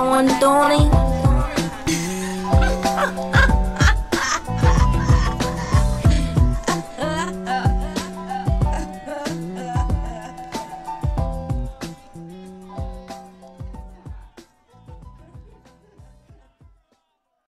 I want Tony?